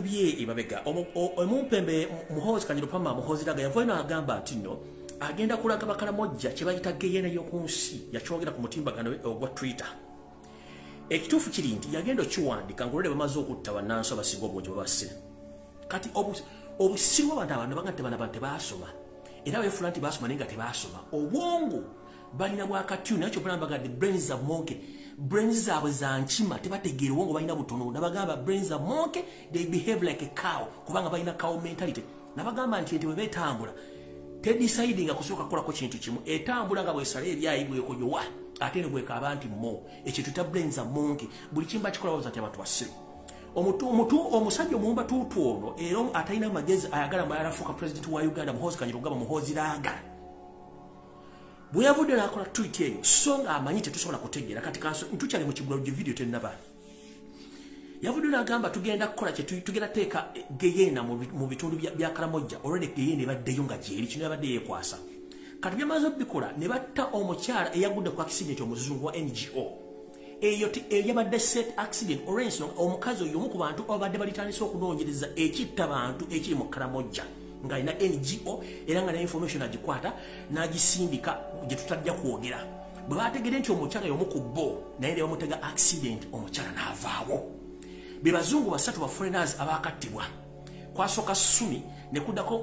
akubye emabega omumpembe muhoozi kanyirupama muhoozi raga yavayo nagamba nti nno agenda kulaga bakalamojja kyebayita geyena yoku nsi yakyogera ku mutimbagano ogwa twitter ekituufu kiri nti yagenda okiwandika ngaolole bamaze okutta bannansi abasinga obungi babasire kati obusiri bwabantu abantu banga tebanabantebasoma era befula nti basoma naye nga tebasoma obwongo balina bwakatyu naye kyobulamba ga the brains of monkey brains zaabwe za nkima tebategeerewo nga balina butono nabagamba brains za monke they behave like a cow kubanga balina cow mentality nabagamba nti ente bwebetambula tedisaidi nga kusooka kukolako kintu kimu etambula nga bwesala ebyayi bwekoyowa ate ne bwekaaba nti mo ekintu ta brains za monke buli kimba kikola wooza nti abatwasiru omutu omusajja omuwumba tuutu ono era atalina magezi ayagala mbalala fuuka president wa uganda muhozi kanyirugaba muhozi laagala bwe yavudde nakola twit eyo so nga amanyi tetusobola kutegeera kati ntukyali mu kigulo givideo tenaba yavudde nagamba tugenda kukola tugenda teeka eh, geyena mu bitundu bya kalamojja olwene geyena ebaddeyo nga gyeri kino yabadde yekwasa kati byamaze obikola ne batta omukyala eyagudde ku accident omuzungu wa ngo eyo yabadde set accident olwensonga omukazi oyo omu ku bantu obadde balitandisa okunonyereza ekitta bantu ekiri mu kalamojja ngaalina ngo era nga ne information agikwata nagisindika gye tutajja kwogera bwe bategere nti omukyala y'omu ku bo naye ne bamutega accident omukyala n'avaawo be bazungu basatu baforeners abakattibwa kwasooka sumi nekuddako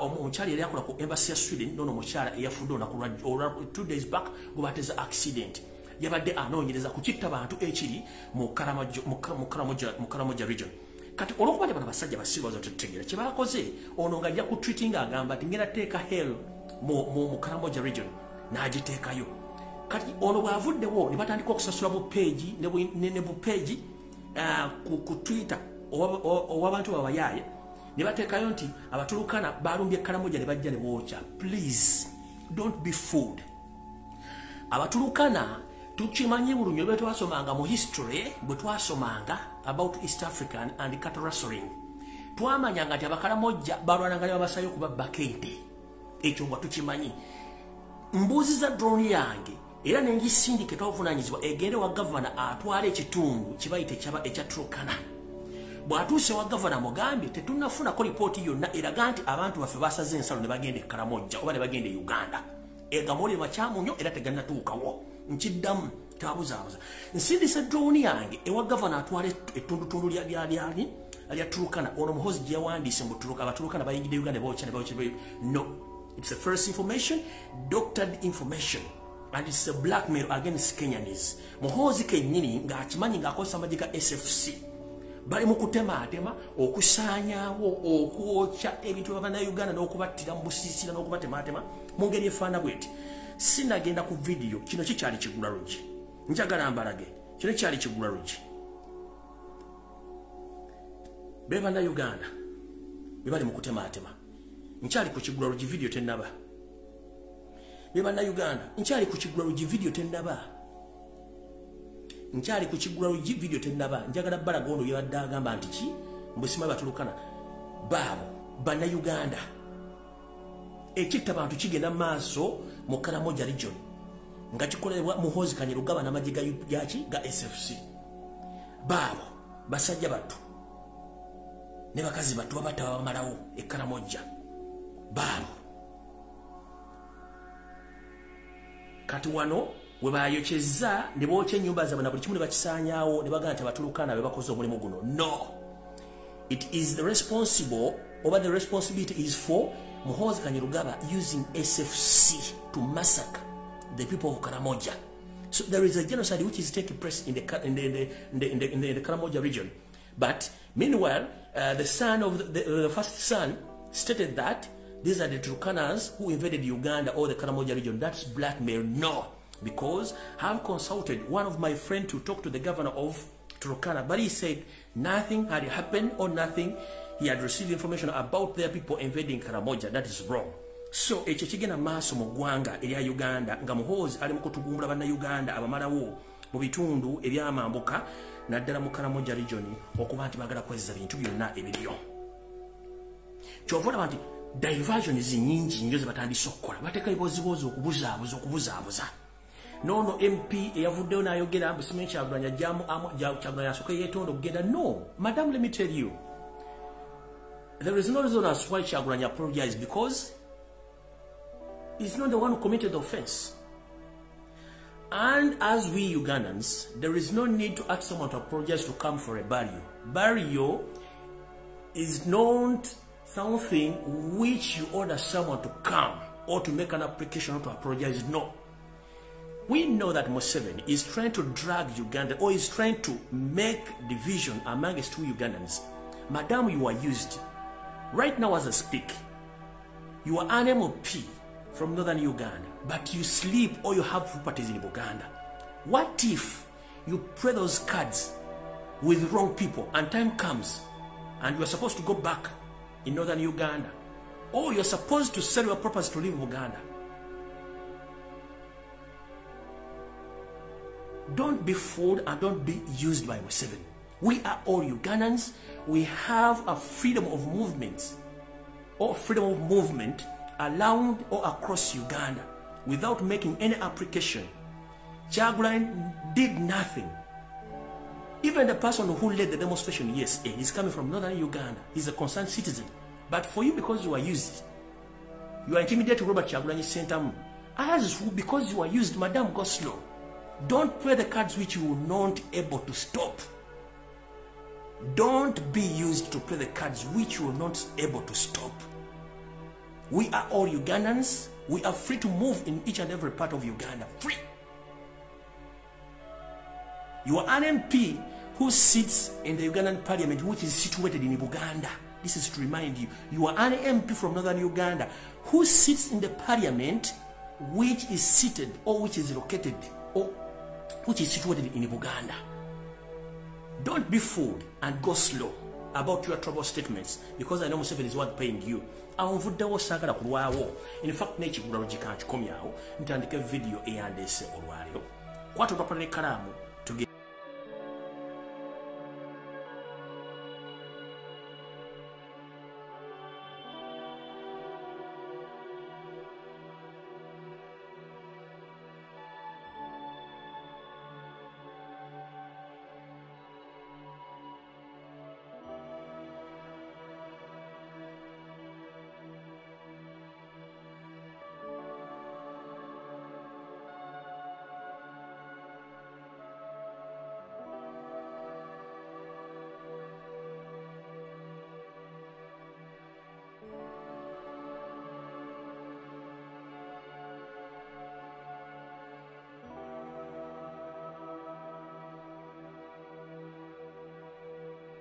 omukyala yali akola ku embasi ya sweden nono omukyala eyafudde olunaku two days back gwebateza accident yabadde anoonyereza kukitta bantu ekiri mu karamoja region kati olwokuba nti bano basajja basiribazo tetutegeera kyebakoze ono ngaajja ku twiti ngaagamba tingenda teeka hell mu kamboja region n'agiteekayo kati ono bw'avuddewo ne batandika okusasula bupeegi ne bupeegi uh, ku twitter owabantu babayaaye ne bateekayo nti abatulukana balumbye ekalamoja ne bajja ne bwokya please don't be food abatulukana tukimanyi bulunyo lwe twasomanga mu history bwe twasomanga about east african and catrasoring twamanyanga nti abakalamojja balwananga ne babasayo okubabbaka ente ekyo nga tukimanyi mbuuziza drone yange era nengisindika twavunanyizibwa egere wa gavana atwala ekitundu kibayite ekya trokana bw'atuuse wa gavana mugambye tetunafunako lipooti yonna eraga nti abantu baffe basaze ensalo ne bagenda ekaramojja oba ne bagenda e uganda egamoli makyamu nnyo era teganatuukawo nkiddamu tabuzabuza nsindise drowni yange ewa gavana atwala ettundutundu lyalyani lya turukana ono muhozi gyeyawandiise mu turuka abaturukana bayingidde uganda bokya no It's a first information, doctored information. And it's a blackmail against Kenyanese. Mohozi kenyini nga achimanyi nga kosa majika SFC. Bali mukutema atema okusanya wo okuocha ebintu abana Uganda n'okubatira mu busisi n'okubatema atema mungeri efana bweti sina genda ku video kino kichali kigula ruji njagala ambalage kino kichali kigula ruji beba na Uganda bibali mukutema atema nkyali ku kigula lugi vidiyo tenaba ne bannauganda nkyali ku kigula lugi vidiyo tenaba nkyali ku kigula lugi vidiyo tenaba njagala balagondo yebadde agamba nti ki mubusima batulukana baabo bannauganda ekitta bantu kigenda maaso mu kalamoja region nga kikolebwa muhozi kanye lugaba n'amagye gaki ga sfc baabo basajja battu ne bakazi battu babatta babamalawo ekkalamojja baamu kati wano we bayokyezza ne bookya ennyumba zaabwe na buli kimu ne bakisaanyaawo ne bagamba nti abatulukaana be bakoze omulimu guno no it is the responsible over the responsibility is for muhoozi kanyirugaba using sfc to massacre the people of karamoja so there is a genocide which is taking place in the, in the, in the, in the, in the, in the, in the karamoja region but meanwhile uh, the son of the, the, the first son stated that these are the Turkanas who invaded Uganda or the Karamoja region. That's blackmail. No, because I've consulted one of my friends to talk to the governor of Turkana, but he said nothing had happened or nothing. He had received information about their people invading Karamoja. That is wrong. So echechigena maso maaso mu Uganda nga muhoozi ali mu kutugumbula bannayuganda abamalawo mu bitundu ebyamambuka naddala mu Karamoja region okuba nti bagala kwezza bintu byonna ebiriyo kyova olaba nti diversioni nyingi njo zebatandise okukola bateeka ebibuuzibuuzi okubuzaabuza okubuzaabuza noono mp eyavuddeyo n'ayogera mbu simanyi kyagulanya kyagulanya asooke yeetonda okugenda no madam let me tell you there is no reason as why kyagulanya apologize because is not the one who committed the offense and as we ugandans there is no need to ask someone to apologize to come for a burial burial is not something which you order someone to come or to make an application or to apologize. No. We know that Museveni is trying to drag Uganda or is trying to make division among his two Ugandans. Madam, you are used. Right now as I speak, you are an MOP from northern Uganda, but you sleep or you have properties in Uganda. What if you play those cards with wrong people and time comes and you are supposed to go back in northern Uganda. Oh, you're supposed to sell your property to leave Uganda. Don't be fooled and don't be used by seven. We are all Ugandans. We have a freedom of movement or freedom of movement allowed or across Uganda without making any application. Jagulan did nothing. Even the person who led the demonstration, yes, eh, he's coming from northern Uganda. He's a concerned citizen. But for you, because you are used, you are intimidated. Robert Chagulanyi him. Mm. As who, because you are used, Madame, go slow. Don't play the cards which you are not able to stop. Don't be used to play the cards which you are not able to stop. We are all Ugandans. We are free to move in each and every part of Uganda. Free. You are an MP who sits in the Ugandan parliament, which is situated in Uganda. This is to remind you, you are an MP from Northern Uganda who sits in the parliament which is seated or which is located or which is situated in Uganda. Don't be fooled and go slow about your trouble statements because I know myself is worth paying you. In fact, nature, come here, video, and they say,